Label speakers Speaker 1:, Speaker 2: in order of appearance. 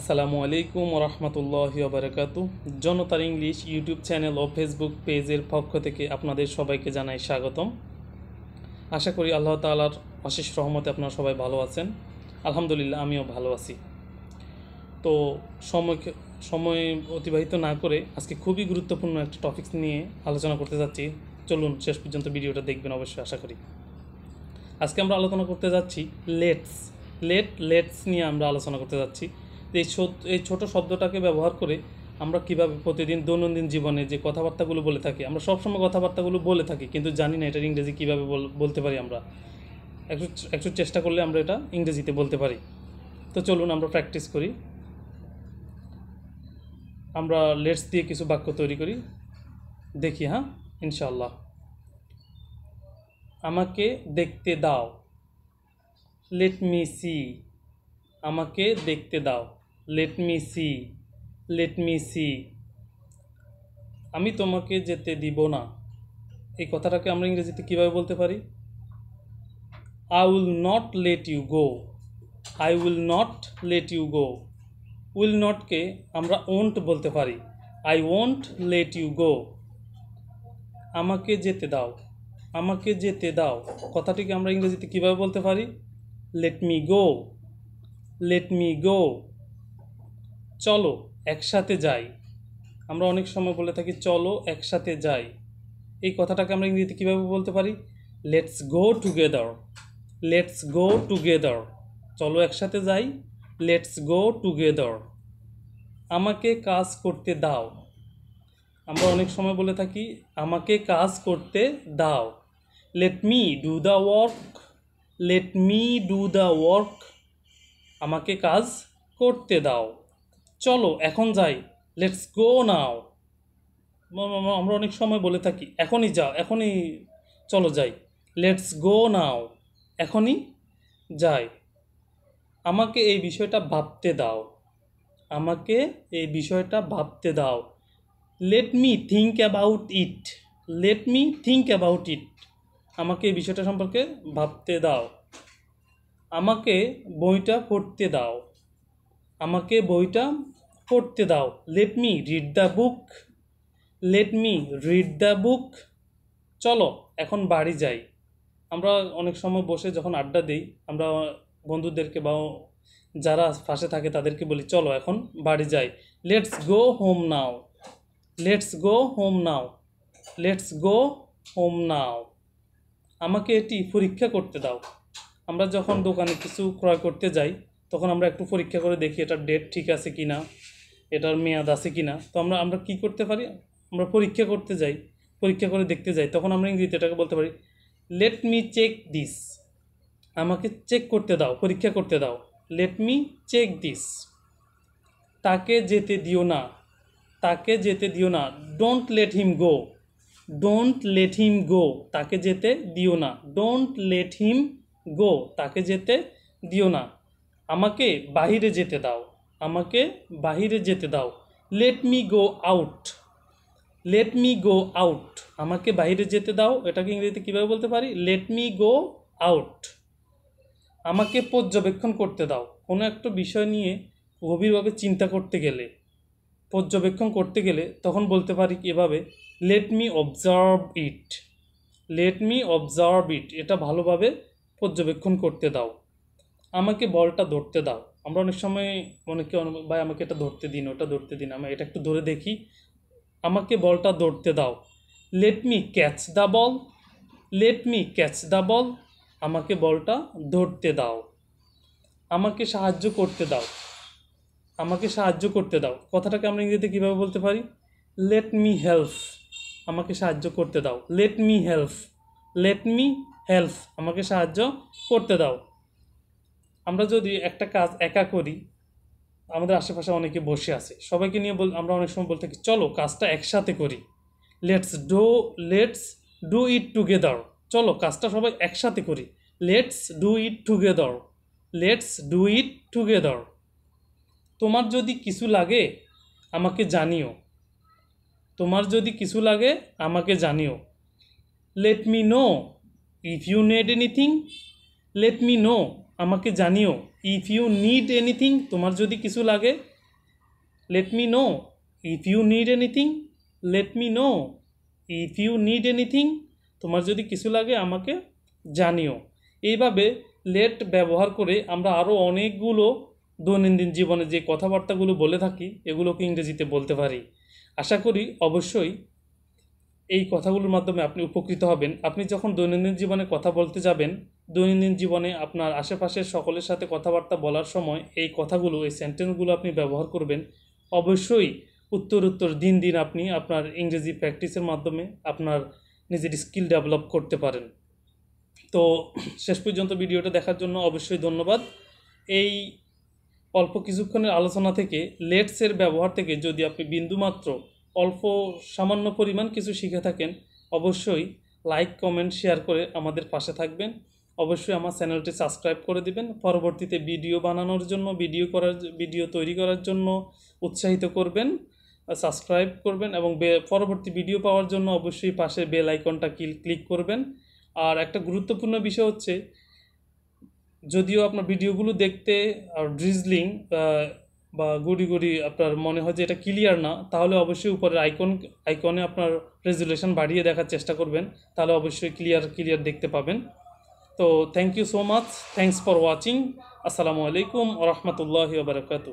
Speaker 1: আসসালামু আলাইকুম রহমতুল্লাহ বারকাতু জনতার ইংলিশ ইউটিউব চ্যানেল ও ফেসবুক পেজের পক্ষ থেকে আপনাদের সবাইকে জানাই স্বাগতম। আশা করি আল্লাহ তালার অশেষ রহমতে আপনারা সবাই ভালো আছেন। আলহামদুলিল্লাহ, আমিও ভালো আছি। তো সময় সময় অতিবাহিত না করে আজকে খুবই গুরুত্বপূর্ণ একটা টপিকস নিয়ে আলোচনা করতে যাচ্ছি। চলুন, শেষ পর্যন্ত ভিডিওটা দেখবেন অবশ্যই, আশা করি। আজকে আমরা আলোচনা করতে যাচ্ছি লেটস। লেট লেটস নিয়ে আমরা আলোচনা করতে যাচ্ছি। এই এই ছোট শব্দটাকে ব্যবহার করে আমরা কীভাবে প্রতিদিন দৈনন্দিন জীবনে যে কথাবার্তাগুলো বলে থাকি, আমরা সবসময় কথাবার্তাগুলো বলে থাকি, কিন্তু জানি না এটার ইংরেজি কীভাবে বলতে পারি আমরা। একটু একটু চেষ্টা করলে আমরা এটা ইংরেজিতে বলতে পারি। তো চলুন আমরা প্র্যাকটিস করি। আমরা লেটস দিয়ে কিছু বাক্য তৈরি করি। দেখি হ্যাঁ? ইনশাল্লাহ আমাকে দেখতে দাও। লেট মি সি আমাকে দেখতে দাও। Let me see let me see আমি তোমাকে যেতে দিব না। এই কথাটাকে আমরা ইংরেজিতে কীভাবে বলতে পারি? I will not let you go I will not let you go will নটকে আমরা ওন্ট বলতে পারি। I won't let you go আমাকে যেতে দাও। আমাকে যেতে দাও। কথাটিকে আমরা ইংরেজিতে কীভাবে বলতে পারি? Let me go let me go চলো, একসাথে যাই। আমরা অনেক সময় বলে থাকি, চলো, একসাথে যাই। এই কথাটাকে আমরা ইংরেজিতে কীভাবে বলতে পারি? Let's go together let's go together চলো, একসাথে যাই। লেটস গো টুগেদার আমাকে কাজ করতে দাও। আমরা অনেক সময় বলে থাকি, আমাকে কাজ করতে দাও। Let me do the work let me do the work আমাকে কাজ করতে দাও। চলো, এখন যাই। লেটস গো নাও আমরা অনেক সময় বলে থাকি, এখনই যাও, এখনই চলো যাই। লেটস গো নাও এখনই যাই। আমাকে এই বিষয়টা ভাবতে দাও। আমাকে এই বিষয়টা ভাবতে দাও। Let me think about it let me think about it আমাকে এই বিষয়টা সম্পর্কে ভাবতে দাও। আমাকে বইটা পড়তে দাও। আমাকে বইটা পড়তে দাও। Let me read the book let me read the book চলো, এখন বাড়ি যাই। আমরা অনেক সময় বসে যখন আড্ডা দিই, আমরা বন্ধুদেরকে বা যারা পাশে থাকে তাদেরকে বলি, চলো এখন বাড়ি যাই। Let's go home now let's go home now let's go home now আমাকে এটি পরীক্ষা করতে দাও। আমরা যখন দোকানে কিছু ক্রয় করতে যাই তখন আমরা একটু পরীক্ষা করে দেখি এটার ডেট ঠিক আছে কি না এটার মেয়াদ আছে কি না তো আমরা আমরা কী করতে পারি? আমরা পরীক্ষা করতে যাই, পরীক্ষা করে দেখতে যাই। তখন আমরা ইংরেজিতে এটাকে বলতে পারি লেট মি চেক দিস আমাকে চেক করতে দাও, পরীক্ষা করতে দাও। লেট মি চেক দিস তাকে যেতে দিও না, তাকে যেতে দিও না। Don't let him go don't let him go তাকে যেতে দিও না। ডোন্ট লেট হিম গো তাকে যেতে দিও না। আমাকে বাহিরে যেতে দাও, আমাকে বাহিরে যেতে দাও। Let me go out let me go out আমাকে বাইরে যেতে দাও, এটাকে ইংরেজিতে কীভাবে বলতে পারি? লেট মি গো আউট আমাকে পর্যবেক্ষণ করতে দাও। কোনো একটা বিষয় নিয়ে গভীরভাবে চিন্তা করতে গেলে, পর্যবেক্ষণ করতে গেলে তখন বলতে পারি এভাবে? Let me observe it let me observe it এটা ভালোভাবে পর্যবেক্ষণ করতে দাও। আমাকে বলটা ধরতে দাও। আমরা অনেক সময় অনেকে ভাই, আমাকে এটা ধরতে দিন, ওটা ধরতে দিন, আমি এটা একটু ধরে দেখি। আমাকে বলটা ধরতে দাও। Let me catch the ball let me catch the ball আমাকে বলটা ধরতে দাও। আমাকে সাহায্য করতে দাও। আমাকে সাহায্য করতে দাও। কথাটাকে আমরা ইংরেজিতে কীভাবে বলতে পারি? লেট মি হেল্প আমাকে সাহায্য করতে দাও। Let me help let me help আমাকে সাহায্য করতে দাও। আমরা যদি একটা কাজ একা করি, আমাদের আশেপাশে অনেকে বসে আছে। সবাইকে নিয়ে বল আমরা অনেক সময় বলতে থাকি, চলো কাজটা একসাথে করি। Let's do let's do it together চলো কাজটা সবাই একসাথে করি। Let's do it together let's do it together তোমার যদি কিছু লাগে, আমাকে জানিও। তোমার যদি কিছু লাগে, আমাকে জানিও। Let me know if you need anything let me know আমাকে জানিও ইফ ইউ নিড এনিথিং তোমার যদি কিছু লাগে let me know if you need anything let me know if you need anything তোমার যদি কিছু লাগে, আমাকে জানিও। এইভাবে লেট ব্যবহার করে আমরা আরও অনেকগুলো দৈনন্দিন জীবনে যে কথাবার্তাগুলো বলে থাকি, এগুলোকে ইংরেজিতে বলতে পারি। আশা করি অবশ্যই এই কথাগুলোর মাধ্যমে আপনি উপকৃত হবেন। আপনি যখন দৈনন্দিন জীবনে কথা বলতে যাবেন দৈনন্দিন জীবনে আপনার আশেপাশের সকলের সাথে কথাবার্তা বলার সময় এই কথাগুলো, এই সেন্টেন্সগুলো আপনি ব্যবহার করবেন। অবশ্যই উত্তর উত্তর দিন দিন আপনি আপনার ইংরেজি প্র্যাকটিসের মাধ্যমে আপনার নিজের স্কিল ডেভেলপ করতে পারেন। তো শেষ পর্যন্ত ভিডিওটা দেখার জন্য অবশ্যই ধন্যবাদ। এই অল্প কিছুক্ষণের আলোচনা থেকে লেটসের ব্যবহার থেকে যদি আপনি বিন্দুমাত্র অল্প সামান্য পরিমাণ কিছু শিখে থাকেন, অবশ্যই লাইক কমেন্ট শেয়ার করে আমাদের পাশে থাকবেন। অবশ্যই আমার চ্যানেলটি সাবস্ক্রাইব করে দিবেন। পরবর্তীতে ভিডিও বানানোর জন্য, ভিডিও করার ভিডিও তৈরি করার জন্য উৎসাহিত করবেন সাবস্ক্রাইব করবেন এবং পরবর্তী ভিডিও পাওয়ার জন্য অবশ্যই পাশে বেল আইকনটা ক্লিক করবেন। আর একটা গুরুত্বপূর্ণ বিষয় হচ্ছে, যদিও আপনার ভিডিওগুলো দেখতে আর ড্রিজলিং বা গুড়ি গুড়ি আপনার মনে হয় যে এটা ক্লিয়ার না, তাহলে অবশ্যই উপরের আইকন, আইকনে আপনার রেজুলেশন বাড়িয়ে দেখার চেষ্টা করবেন, তাহলে অবশ্যই ক্লিয়ার ক্লিয়ার দেখতে পাবেন। তো thank you so much thanks for watching আসসালামু আলাইকুম রহমতুল্লাহ বারকাতু